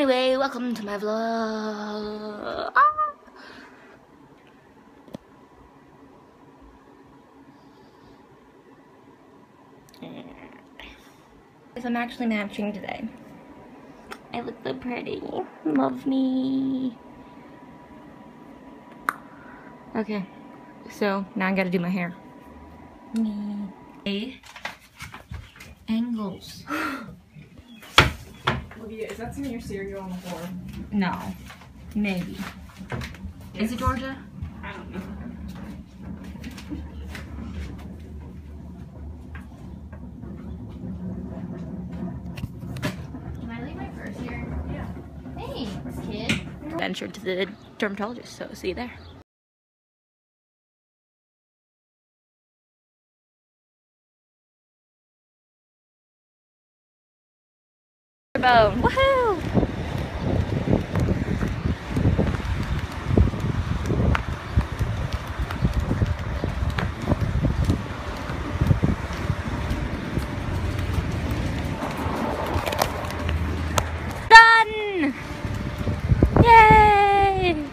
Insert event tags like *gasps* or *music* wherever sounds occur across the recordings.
Anyway, welcome to my vlog. Ah. I'm actually matching today. I look so pretty. Love me. Okay, so now I gotta do my hair. Me. Angles. *gasps* *gasps* *gasps* Olivia, is that some of your cereal on the floor? No, maybe. Is it Georgia? I don't know. Can I leave my purse here? Yeah. Thanks, kid. Ventured to the dermatologist, so see you there. Bone. Woohoo! Done! Yay! Yay!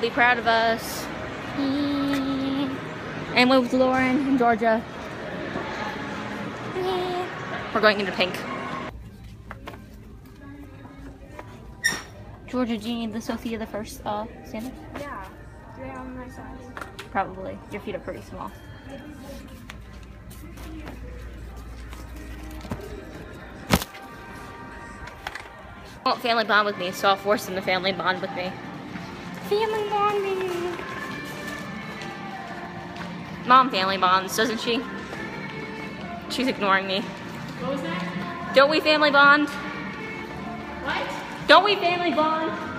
I'll be proud of us. And with Lauren and Georgia. We're going into pink. Georgia, do you need the Sofia the First uh, sandal? Yeah. Do they have my size? Probably. Your feet are pretty small. Won't family bond with me, so I'll force them to family bond with me. Family bonding. Mom family bonds, doesn't she? She's ignoring me. What was that? Don't we family bond? What? Don't we family bond?